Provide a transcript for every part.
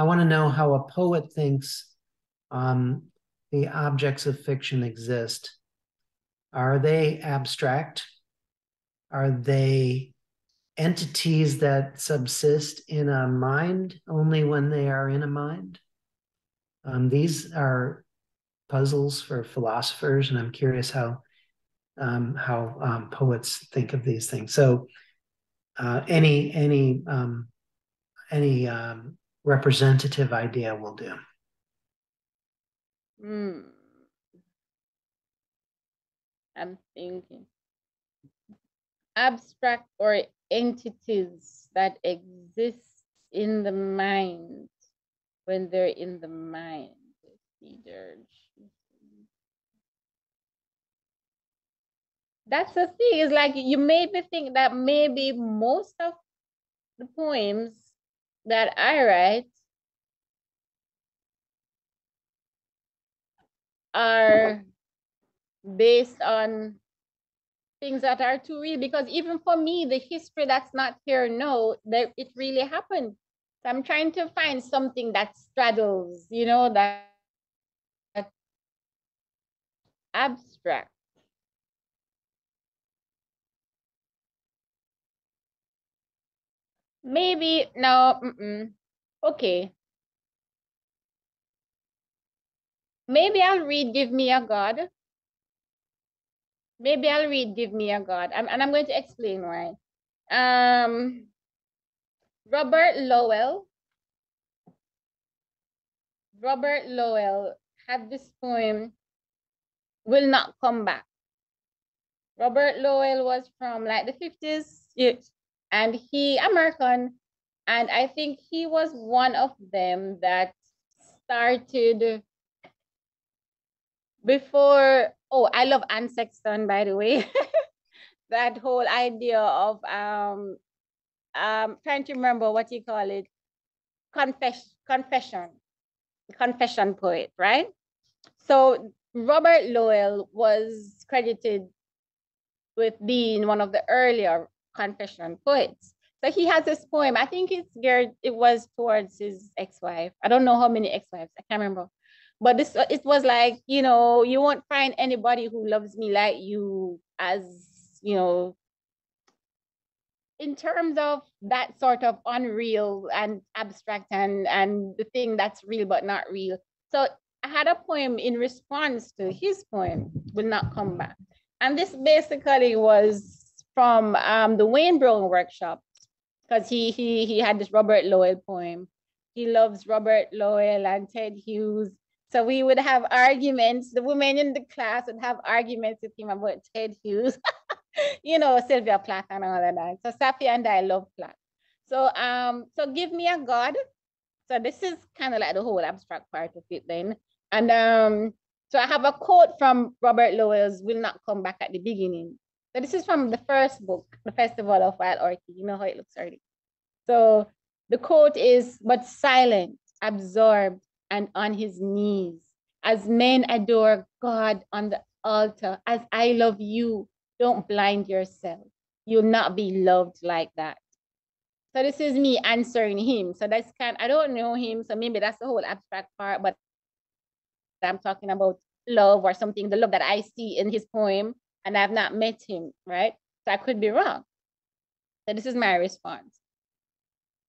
I want to know how a poet thinks um, the objects of fiction exist. Are they abstract? Are they entities that subsist in a mind only when they are in a mind? Um, these are puzzles for philosophers, and I'm curious how um, how um, poets think of these things. So, uh, any any um, any um, representative idea will do. Hmm. I'm thinking abstract or entities that exist in the mind when they're in the mind. That's the thing, is like you made me think that maybe most of the poems that I write are based on things that are too real because even for me the history that's not here no that it really happened. So i'm trying to find something that straddles you know that, that abstract maybe no mm -mm. okay maybe i'll read give me a god maybe I'll read Give Me a God. I'm, and I'm going to explain why. Um, Robert Lowell. Robert Lowell had this poem, Will Not Come Back. Robert Lowell was from like the 50s, and he American, and I think he was one of them that started before oh i love anne sexton by the way. That whole idea of um um trying to remember what you call it confess confession confession poet right? So robert lowell was credited with being one of the earlier confession poets so he has this poem. I think it's geared it was towards his ex-wife. I don't know how many ex-wives i can't remember. But this it was like you know you won't find anybody who loves me like you as you know in terms of that sort of unreal and abstract and and the thing that's real but not real. So i had a poem in response to his poem will not come back. And this basically was from um, the wayne brown workshop because he he he had this robert lowell poem he loves robert lowell and ted hughes so we would have arguments. The women in the class would have arguments with him about Ted Hughes, you know, Sylvia Plath and all of that. So Safi and I love Plath. So um, so give me a God. So this is kind of like the whole abstract part of it then. And um, so I have a quote from Robert Lowell's Will Not Come Back at the beginning. So this is from the first book, The Festival of Wild Orchid. You know how it looks already. So the quote is, but silent, absorbed, and on his knees, as men adore God on the altar, as I love you, don't blind yourself. You'll not be loved like that. So this is me answering him. So that's kind, I don't know him. So maybe that's the whole abstract part, but I'm talking about love or something, the love that I see in his poem, and I've not met him, right? So I could be wrong. So this is my response.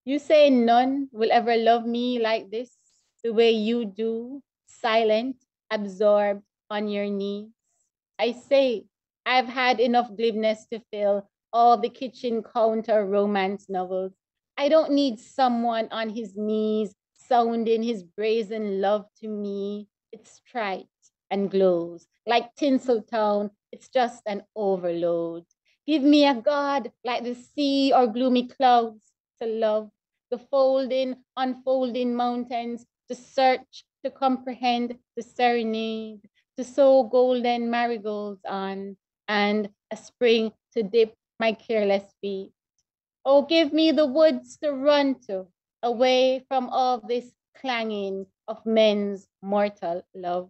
You say none will ever love me like this the way you do, silent, absorbed on your knees. I say, I've had enough glibness to fill all the kitchen counter romance novels. I don't need someone on his knees sounding his brazen love to me. It's trite and glows like Tinseltown. It's just an overload. Give me a God like the sea or gloomy clouds to love, the folding, unfolding mountains to search, to comprehend, to serenade, to sow golden marigolds on, and a spring to dip my careless feet. Oh, give me the woods to run to, away from all this clanging of men's mortal love.